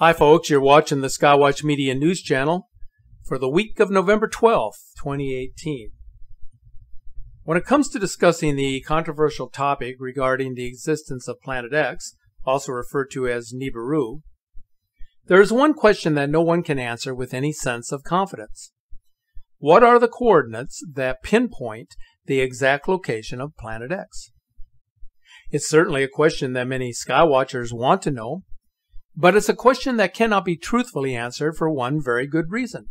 Hi, folks. You're watching the Skywatch Media News Channel for the week of November 12th, 2018. When it comes to discussing the controversial topic regarding the existence of Planet X, also referred to as Nibiru, there is one question that no one can answer with any sense of confidence. What are the coordinates that pinpoint the exact location of Planet X? It's certainly a question that many Skywatchers want to know, but it's a question that cannot be truthfully answered for one very good reason.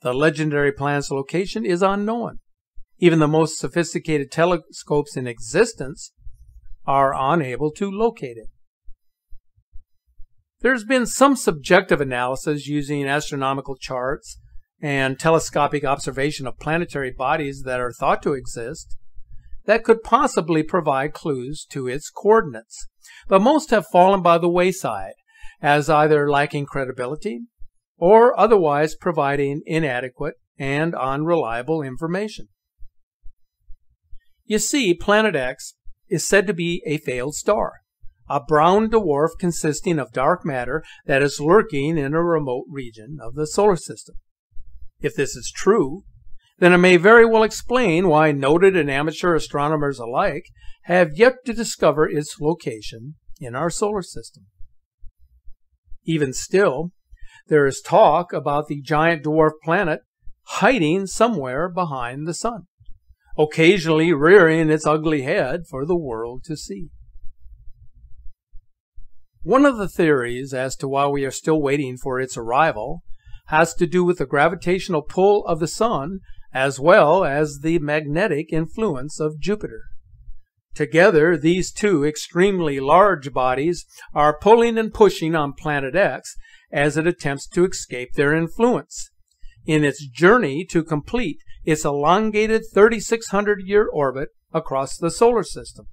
The legendary planet's location is unknown. Even the most sophisticated telescopes in existence are unable to locate it. There's been some subjective analysis using astronomical charts and telescopic observation of planetary bodies that are thought to exist that could possibly provide clues to its coordinates, but most have fallen by the wayside as either lacking credibility or otherwise providing inadequate and unreliable information. You see, Planet X is said to be a failed star, a brown dwarf consisting of dark matter that is lurking in a remote region of the solar system. If this is true, then it may very well explain why noted and amateur astronomers alike have yet to discover its location in our solar system. Even still, there is talk about the giant dwarf planet hiding somewhere behind the sun, occasionally rearing its ugly head for the world to see. One of the theories as to why we are still waiting for its arrival has to do with the gravitational pull of the sun as well as the magnetic influence of Jupiter. Together, these two extremely large bodies are pulling and pushing on Planet X as it attempts to escape their influence in its journey to complete its elongated 3,600 year orbit across the solar system,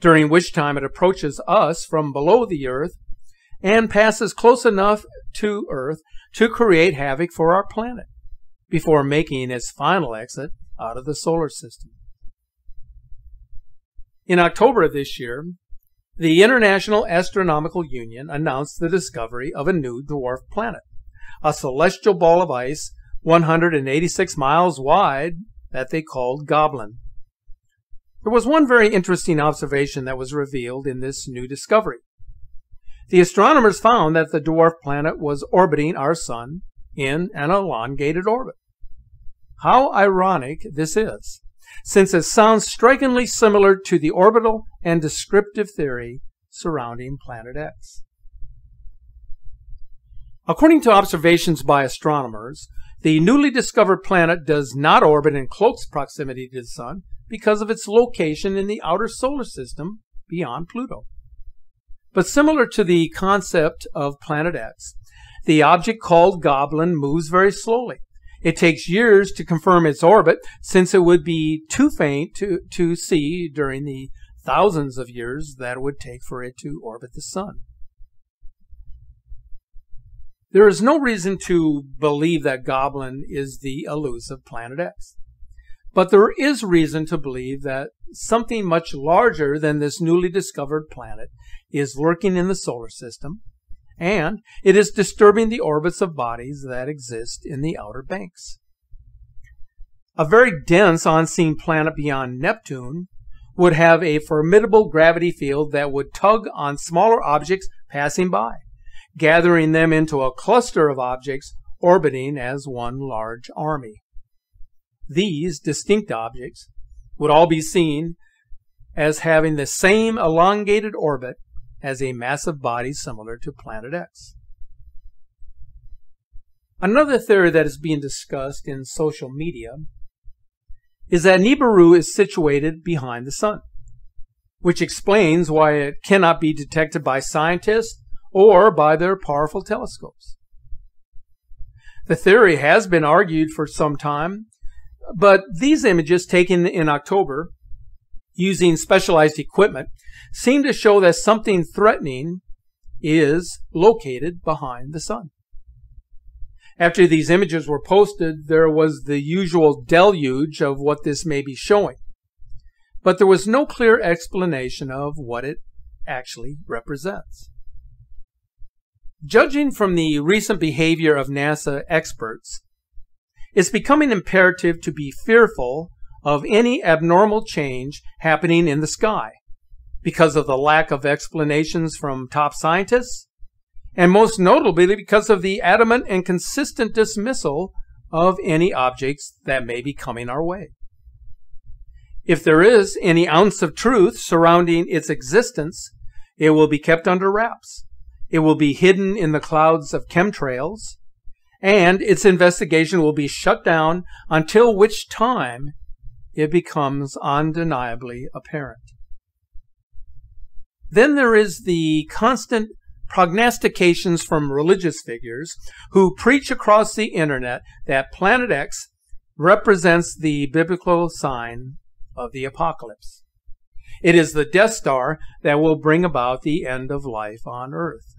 during which time it approaches us from below the Earth and passes close enough to Earth to create havoc for our planet before making its final exit out of the solar system. In October of this year, the International Astronomical Union announced the discovery of a new dwarf planet, a celestial ball of ice 186 miles wide that they called Goblin. There was one very interesting observation that was revealed in this new discovery. The astronomers found that the dwarf planet was orbiting our sun in an elongated orbit. How ironic this is since it sounds strikingly similar to the orbital and descriptive theory surrounding Planet X. According to observations by astronomers, the newly discovered planet does not orbit in close proximity to the Sun because of its location in the outer solar system beyond Pluto. But similar to the concept of Planet X, the object called Goblin moves very slowly, it takes years to confirm its orbit since it would be too faint to, to see during the thousands of years that it would take for it to orbit the sun. There is no reason to believe that Goblin is the elusive Planet X. But there is reason to believe that something much larger than this newly discovered planet is lurking in the solar system and it is disturbing the orbits of bodies that exist in the outer banks. A very dense unseen planet beyond Neptune would have a formidable gravity field that would tug on smaller objects passing by, gathering them into a cluster of objects orbiting as one large army. These distinct objects would all be seen as having the same elongated orbit as a massive body similar to Planet X. Another theory that is being discussed in social media is that Nibiru is situated behind the sun, which explains why it cannot be detected by scientists or by their powerful telescopes. The theory has been argued for some time, but these images taken in October using specialized equipment seem to show that something threatening is located behind the sun. After these images were posted, there was the usual deluge of what this may be showing. But there was no clear explanation of what it actually represents. Judging from the recent behavior of NASA experts, it's becoming imperative to be fearful of any abnormal change happening in the sky because of the lack of explanations from top scientists, and most notably because of the adamant and consistent dismissal of any objects that may be coming our way. If there is any ounce of truth surrounding its existence, it will be kept under wraps it will be hidden in the clouds of chemtrails, and its investigation will be shut down until which time it becomes undeniably apparent. Then there is the constant prognostications from religious figures who preach across the internet that Planet X represents the biblical sign of the apocalypse. It is the Death Star that will bring about the end of life on Earth.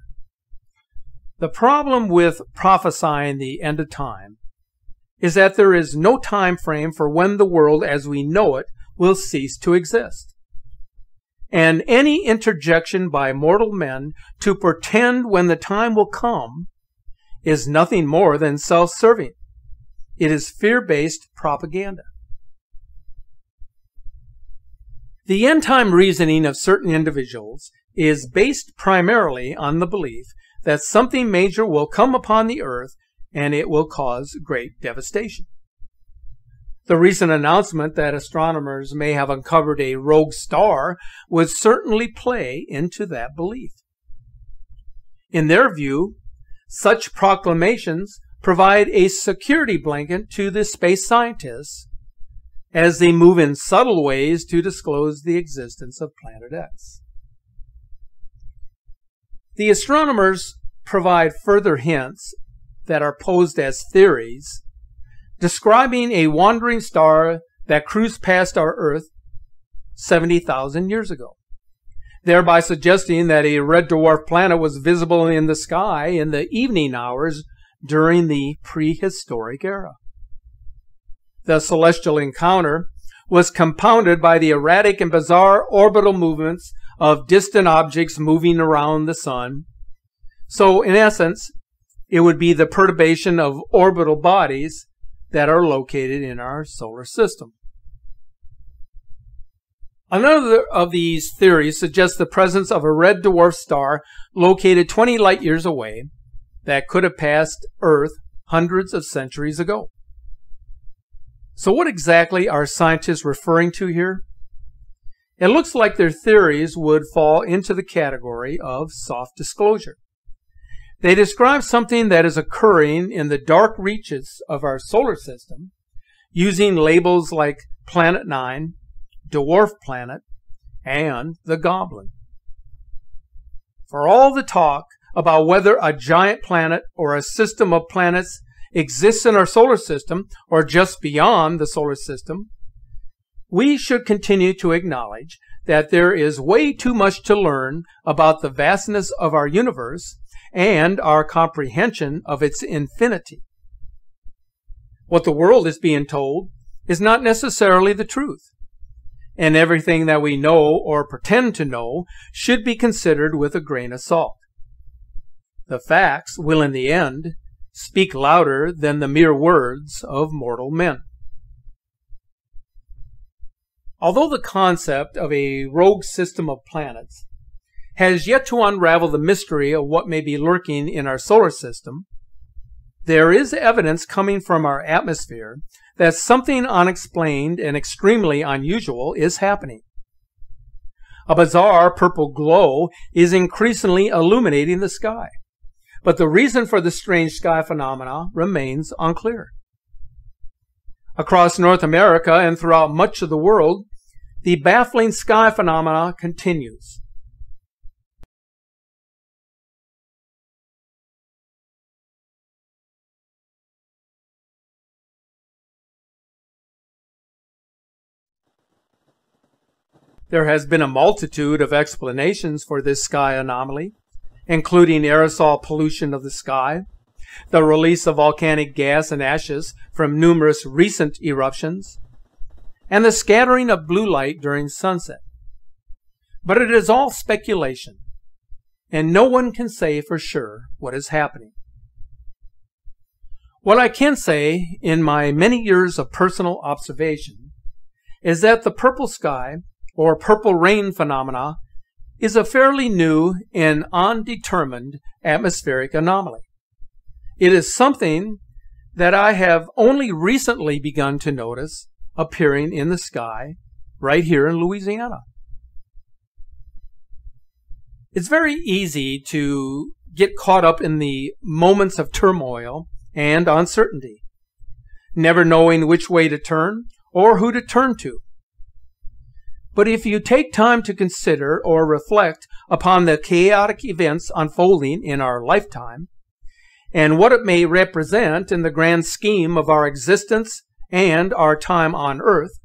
The problem with prophesying the end of time is that there is no time frame for when the world as we know it will cease to exist. And any interjection by mortal men to pretend when the time will come is nothing more than self-serving. It is fear-based propaganda. The end time reasoning of certain individuals is based primarily on the belief that something major will come upon the earth and it will cause great devastation. The recent announcement that astronomers may have uncovered a rogue star would certainly play into that belief. In their view, such proclamations provide a security blanket to the space scientists as they move in subtle ways to disclose the existence of Planet X. The astronomers provide further hints that are posed as theories describing a wandering star that cruised past our Earth 70,000 years ago, thereby suggesting that a red dwarf planet was visible in the sky in the evening hours during the prehistoric era. The celestial encounter was compounded by the erratic and bizarre orbital movements of distant objects moving around the sun. So, in essence, it would be the perturbation of orbital bodies that are located in our solar system. Another of these theories suggests the presence of a red dwarf star located 20 light years away that could have passed Earth hundreds of centuries ago. So, what exactly are scientists referring to here? It looks like their theories would fall into the category of soft disclosure. They describe something that is occurring in the dark reaches of our solar system using labels like Planet 9, Dwarf Planet, and the Goblin. For all the talk about whether a giant planet or a system of planets exists in our solar system or just beyond the solar system, we should continue to acknowledge that there is way too much to learn about the vastness of our universe and our comprehension of its infinity. What the world is being told is not necessarily the truth, and everything that we know or pretend to know should be considered with a grain of salt. The facts will, in the end, speak louder than the mere words of mortal men. Although the concept of a rogue system of planets has yet to unravel the mystery of what may be lurking in our solar system, there is evidence coming from our atmosphere that something unexplained and extremely unusual is happening. A bizarre purple glow is increasingly illuminating the sky, but the reason for the strange sky phenomena remains unclear. Across North America and throughout much of the world, the baffling sky phenomena continues. There has been a multitude of explanations for this sky anomaly, including aerosol pollution of the sky, the release of volcanic gas and ashes from numerous recent eruptions, and the scattering of blue light during sunset. But it is all speculation, and no one can say for sure what is happening. What I can say in my many years of personal observation is that the purple sky or purple rain phenomena is a fairly new and undetermined atmospheric anomaly. It is something that I have only recently begun to notice appearing in the sky right here in Louisiana. It's very easy to get caught up in the moments of turmoil and uncertainty, never knowing which way to turn or who to turn to. But if you take time to consider or reflect upon the chaotic events unfolding in our lifetime and what it may represent in the grand scheme of our existence and our time on earth,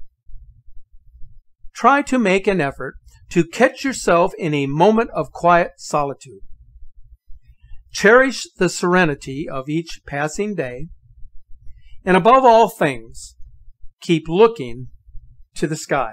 try to make an effort to catch yourself in a moment of quiet solitude. Cherish the serenity of each passing day, and above all things, keep looking to the sky.